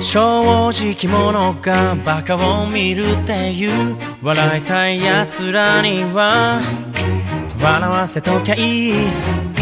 正直者がバカを見るっていう。笑いたい奴らには笑わせときゃいい。